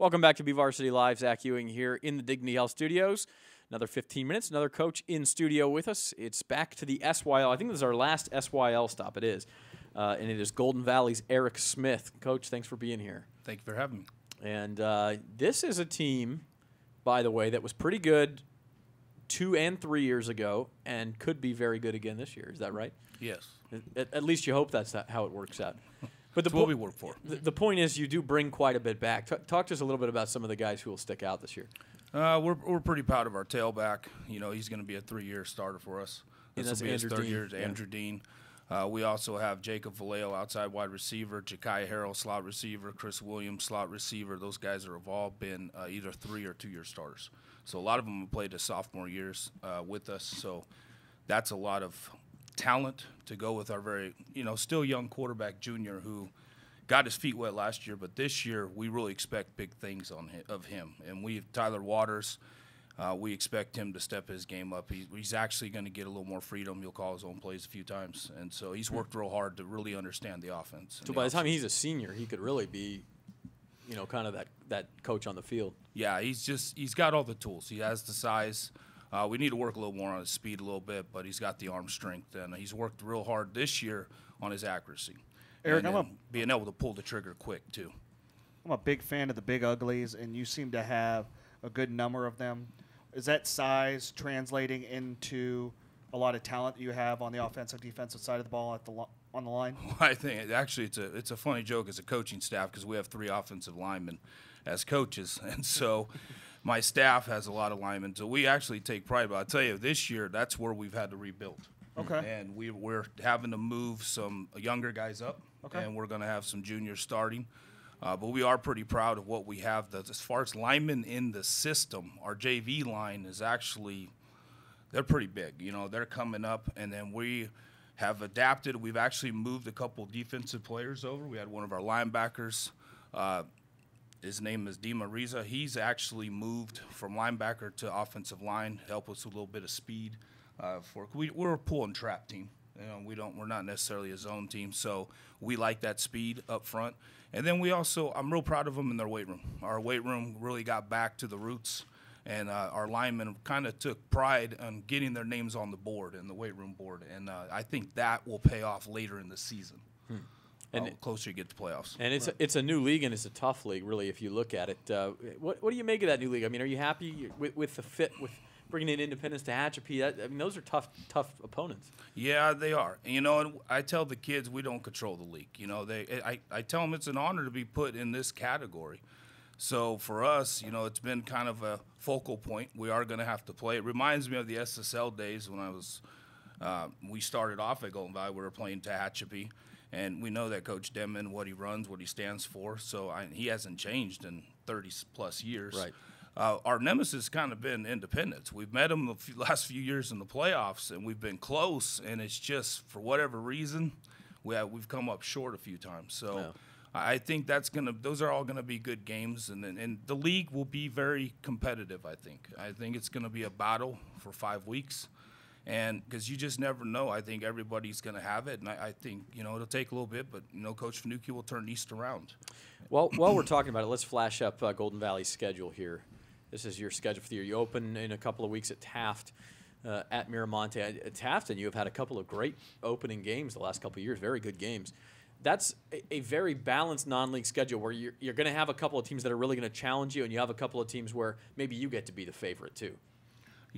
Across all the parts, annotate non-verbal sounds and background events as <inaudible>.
Welcome back to B Varsity Live. Zach Ewing here in the Dignity Health Studios. Another 15 minutes, another coach in studio with us. It's back to the SYL. I think this is our last SYL stop. It is. Uh, and it is Golden Valley's Erich Smith. Coach, thanks for being here. Thank you for having me. And uh, this is a team, by the way, that was pretty good two and three years ago and could be very good again this year. Is that right? Yes. At, at least you hope that's how it works out. <laughs> But the what we work for. The, the, point is, you do bring quite a bit back. T- talk to us a little bit about some of the guys who will stick out this year. Uh, we're, we're pretty proud of our tailback. You know, he's going to be a three-year starter for us. This will be Andrew his third Dean. year. Yeah. Andrew Dean. Uh, we also have Jacob Vallejo, outside wide receiver, Jakai Harrell, slot receiver, Chris Williams, slot receiver. Those guys have all been uh, either three or two year starters. So a lot of them have played the sophomore years uh, with us. So that's a lot of talent to go with our very, you know, still young quarterback junior who got his feet wet last year, but this year we really expect big things on him, of him. And we Tyler Waters uh, we expect him to step his game up. He, he's actually going to get a little more freedom. He'll call his own plays a few times, and so he's worked real hard to really understand the offense. So the by the time he's a senior, he could really be, you know, kind of that that coach on the field. Yeah, he's just he's got all the tools. He has the size. Uh, we need to work a little more on his speed a little bit, but he's got the arm strength, and he's worked real hard this year on his accuracy. Erich, I'm a, being able to pull the trigger quick too. I'm a big fan of the big uglies, and you seem to have a good number of them is that size translating into a lot of talent you have on the offensive defensive side of the ball at the lo- on the line? Well, <laughs> I think actually it's a it's a funny joke as a coaching staff because we have three offensive linemen as coaches, <laughs> and so my staff has a lot of linemen. So we actually take pride. But I'll tell you, this year that's where we've had to rebuild. Okay. And we we're having to move some younger guys up. Okay. And we're going to have some juniors starting. Uh, but we are pretty proud of what we have. As far as linemen in the system, our JV line is actually they're pretty big. You know, they're coming up, and then we have adapted. We've actually moved a couple defensive players over. We had one of our linebackers. Uh, his name is Dima Riza. He's actually moved from linebacker to offensive line, help us with a little bit of speed. Uh, for we, we're a pull and trap team. You know, we don't. We're not necessarily a zone team, so we like that speed up front. And then we also, I'm real proud of them in their weight room. Our weight room really got back to the roots, and uh, our linemen kind of took pride in getting their names on the board in the weight room board. And uh, I think that will pay off later in the season. Hmm. And uh, closer you get to playoffs. And it's right. a, it's a new league and it's a tough league, really, if you look at it. Uh, what, what do you make of that new league? I mean, are you happy with, with the fit with bringing in Independence Tehachapi. That, I mean, those are tough, tough opponents. Yeah, they are. And, you know, and I tell the kids we don't control the league. You know, they, I, I tell them it's an honor to be put in this category. So for us, you know, it's been kind of a focal point. We are going to have to play. It reminds me of the SSL days when I was. Uh, we started off at Golden Valley. We were playing Tehachapi, and we know that Coach Denman, what he runs, what he stands for. So I, he hasn't changed in 30 plus years. Right uh, our nemesis kind of been independence. We've met them the few, <laughs> last few years in the playoffs, and we've been close. And it's just for whatever reason, we have, we've come up short a few times. So. Yeah. I think that's gonna; those are all gonna be good games, and and the league will be very competitive. I think. I think it's gonna be a battle for five weeks, and because you just never know. I think everybody's gonna have it, and I, I, think you know it'll take a little bit, but you know Coach Finucane will turn East around. Well, while we're talking about it, let's flash up uh, Golden Valley's schedule here. This is your schedule for the year. You open in a couple of weeks at Taft. Uh, at Miramonte. At Taft, and you have had a couple of great opening games the last couple of years, very good games. That's a, a very balanced non-league schedule where you're, you're going to have a couple of teams that are really going to challenge you, and you have a couple of teams where maybe you get to be the favorite too.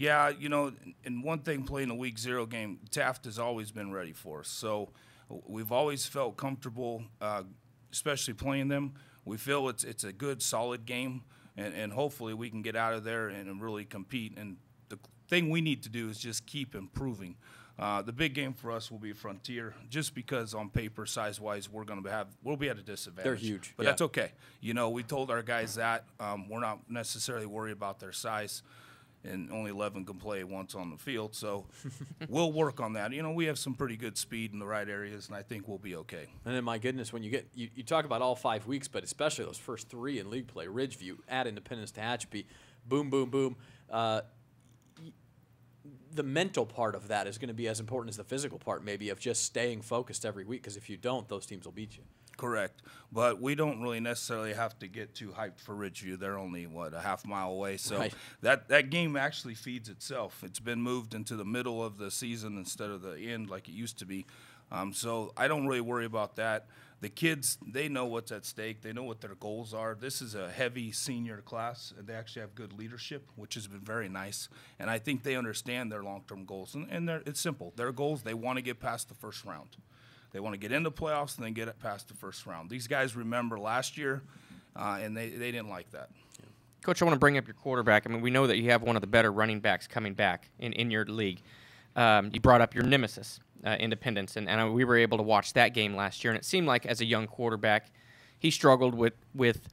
Yeah, you know, and one thing playing a week zero game, Taft has always been ready for us. So we've always felt comfortable, uh, especially playing them. We feel it's it's a good, solid game and, and hopefully we can get out of there and really compete. And the thing we need to do is just keep improving. Uh, the big game for us will be Frontier, just because on paper, size wise, we're going to have we'll be at a disadvantage. They're huge, but yeah. that's okay. You know, we told our guys that um, we're not necessarily worried about their size and only 11 can play once on the field. So <laughs> we'll work on that. You know, we have some pretty good speed in the right areas, and I think we'll be okay. And then, my goodness, when you get you, you talk about all five weeks, but especially those first three in league play, Ridgeview at Independence to Tehachapi, boom, boom, boom. Uh, the mental part of that is going to be as important as the physical part, maybe, of just staying focused every week. Because if you don't, those teams will beat you. Correct. But we don't really necessarily have to get too hyped for Ridgeview. They're only what a half mile away, so Right. that that game actually feeds itself. It's been moved into the middle of the season instead of the end like it used to be. Um, so I don't really worry about that. The kids, they know what's at stake. They know what their goals are. This is a heavy senior class, and they actually have good leadership, which has been very nice. And I think they understand their long-term goals, and, and it's simple. Their goals, they want to get past the first round. They want to get into playoffs and then get it past the first round. These guys remember last year, uh, and they, they didn't like that. Coach, I want to bring up your quarterback. I mean, we know that you have one of the better running backs coming back in, in your league. Um, you brought up your nemesis, uh, Independence, and, and we were able to watch that game last year. And it seemed like as a young quarterback, he struggled with with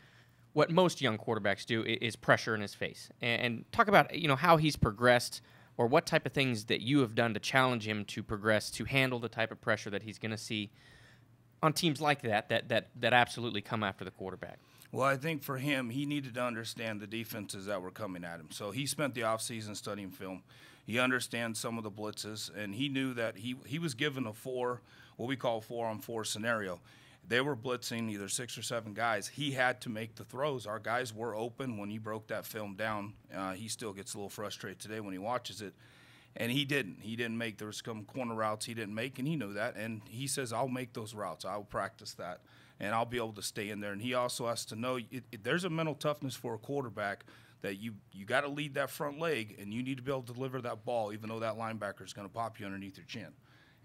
what most young quarterbacks do is pressure in his face. And, and talk about you know how he's progressed, or what type of things that you have done to challenge him to progress to handle the type of pressure that he's going to see on teams like that that that that absolutely come after the quarterback. Well, I think for him, he needed to understand the defenses that were coming at him. So he spent the offseason studying film. He understands some of the blitzes, and he knew that he, he was given a four, what we call four on four scenario. They were blitzing either six or seven guys. He had to make the throws. Our guys were open when he broke that film down. Uh, he still gets a little frustrated today when he watches it. And he didn't. He didn't make. There was some corner routes he didn't make, and he knew that. And he says, "I'll make those routes. I'll practice that, and I'll be able to stay in there." And he also has to know it, it, there's a mental toughness for a quarterback that you you got to lead that front leg, and you need to be able to deliver that ball, even though that linebacker is going to pop you underneath your chin.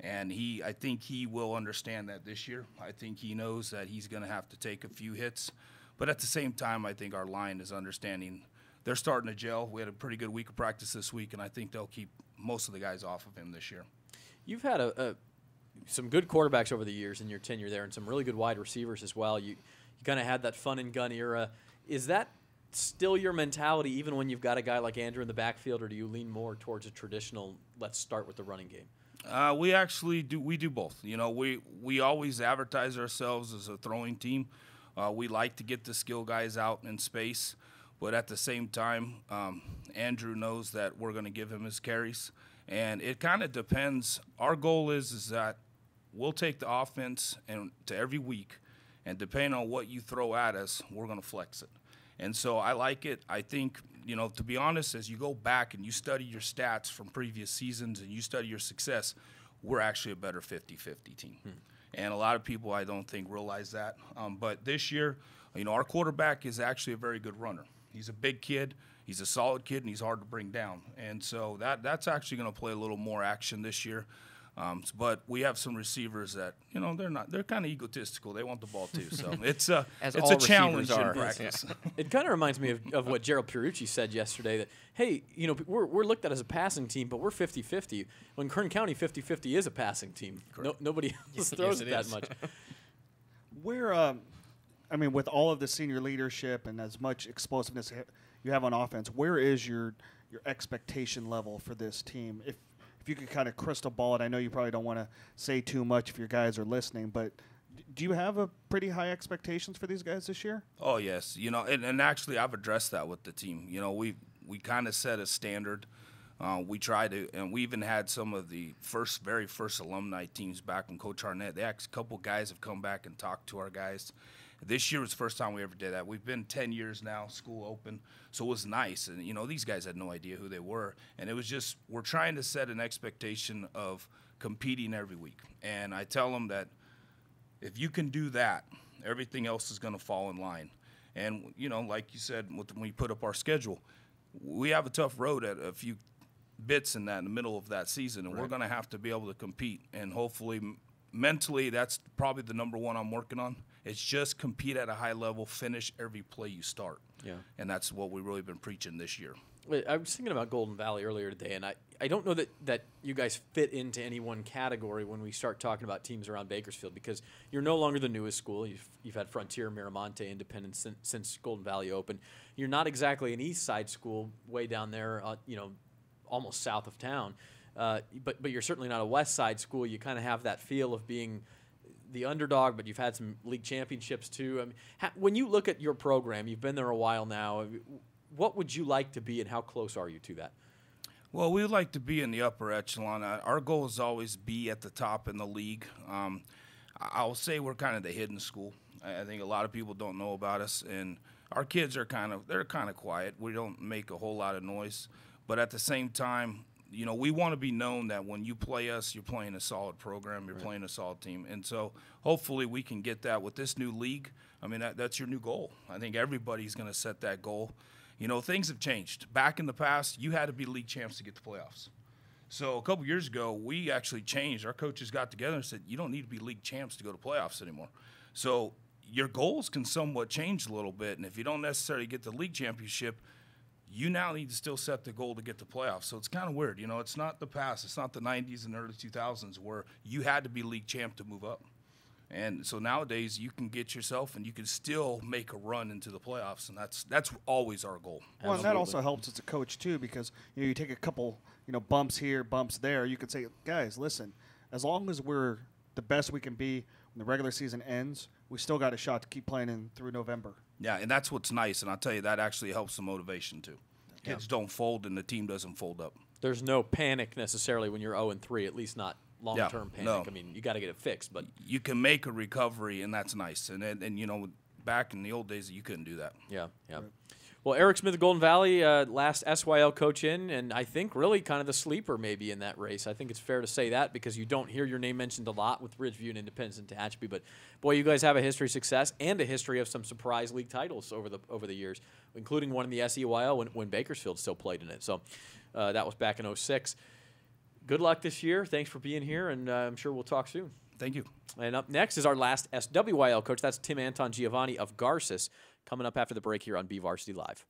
And he, I think he will understand that this year. I think he knows that he's going to have to take a few hits, but at the same time, I think our line is understanding. They're starting to gel. We had a pretty good week of practice this week, and I think they'll keep most of the guys off of him this year. You've had a, a some good quarterbacks over the years in your tenure there, and some really good wide receivers as well. You you kind of had that fun and gun era. Is that still your mentality, even when you've got a guy like Andrew in the backfield, or do you lean more towards a traditional? Let's start with the running game. Uh, we actually do. We do both. You know, we we always advertise ourselves as a throwing team. Uh, we like to get the skill guys out in space, but at the same time, um, Andrew knows that we're going to give him his carries, and it kind of depends. Our goal is is that we'll take the offense and to every week, and depending on what you throw at us, we're going to flex it. And so I like it. I think, you know, to be honest, as you go back and you study your stats from previous seasons and you study your success, we're actually a better 50 50 team. And a lot of people, I don't think, realize that. Um, but this year, you know, our quarterback is actually a very good runner. He's a big kid. He's a solid kid, and he's hard to bring down. And so that that's actually going to play a little more action this year. Um, but we have some receivers that you know they're not they're kind of egotistical. They want the ball too. So <laughs> it's a As it's all a receivers challenge in are. practice. <laughs> It kind of reminds me of, of what Gerald Pierucci said yesterday that, hey, you know, we're, we're looked at as a passing team, but we're 50 50. When Kern County 50 50 is a passing team, no, nobody <laughs> else throws it it that is. much. Where, um, I mean, with all of the senior leadership and as much explosiveness you have on offense, where is your your expectation level for this team? If if you could kind of crystal ball it, I know you probably don't want to say too much if your guys are listening, but do you have a pretty high expectations for these guys this year? Oh yes, you know, and, and actually I've addressed that with the team. You know, we we kind of set a standard. Uh, we try to, and we even had some of the first, very first alumni teams back when Coach Arnett. They actually, a couple guys have come back and talked to our guys. This year was the first time we ever did that. We've been 10 years now, school open, so it was nice. And you know, these guys had no idea who they were, and it was just we're trying to set an expectation of competing every week. And I tell them that if you can do that, everything else is going to fall in line. And you know, like you said, when we put up our schedule, we have a tough road at a few bits in that in the middle of that season, and we're going to have to be able to compete. And hopefully, m- mentally, that's probably the number one I'm working on. It's just compete at a high level, finish every play you start. Yeah. And that's what we've really been preaching this year. I was thinking about Golden Valley earlier today, and I, I don't know that, that you guys fit into any one category when we start talking about teams around Bakersfield because you're no longer the newest school. You've, you've had Frontier, Miramonte, Independence since, since Golden Valley opened. You're not exactly an East Side school way down there, uh, you know, almost south of town. Uh, but but you're certainly not a West Side school. You kind of have that feel of being the underdog, but you've had some league championships too. I mean, when you look at your program, you've been there a while now. What would you like to be, and how close are you to that? Well, we would like to be in the upper echelon. Uh, Our goal is always be at the top in the league. Um, I'll say we're kind of the hidden school. I I think a lot of people don't know about us, and our kids are kind of they're kind of quiet. We don't make a whole lot of noise, but at the same time, you know, we want to be known that when you play us, you're playing a solid program, you're playing a solid team, and so hopefully we can get that with this new league. I mean, that, that's your new goal. I think everybody's going to set that goal. You know, things have changed. Back in the past, you had to be league champs to get the playoffs. So a couple years ago, we actually changed. Our coaches got together and said, "You don't need to be league champs to go to playoffs anymore." So your goals can somewhat change a little bit, and if you don't necessarily get the league championship, you now need to still set the goal to get the playoffs. So it's kind of weird, you know. It's not the past. It's not the '90s and early 2000s where you had to be league champ to move up. And so nowadays, you can get yourself, and you can still make a run into the playoffs, and that's that's always our goal. Well, and that also helps as a coach too, because you know you take a couple, you know, bumps here, bumps there. You could say, guys, listen, as long as we're the best we can be when the regular season ends, we still got a shot to keep playing in through November. Yeah, and that's what's nice, and I'll tell you that actually helps the motivation too. Kids don't fold, and the team doesn't fold up. There's no panic necessarily when you're 0 and 3, at least not long term panic. no. I mean, you got to get it fixed, but You can make a recovery, and that's nice. And and, and you know, back in the old days, you couldn't do that. yeah, yeah. Well, Erich Smith of Golden Valley, uh, last SYL coach in, and I think really kind of the sleeper maybe in that race. I think it's fair to say that because you don't hear your name mentioned a lot with Ridgeview and Independence and Tehachapi. But boy, you guys have a history of success and a history of some surprise league titles over the over the years, including one in the SEYL when, when Bakersfield still played in it. So uh, that was back in 06. Good luck this year. Thanks for being here, and uh, I'm sure we'll talk soon. Thank you. And up next is our last SWYL coach. That's Tim Anton Giovanni of Garces, coming up after the break here on B Varsity Live.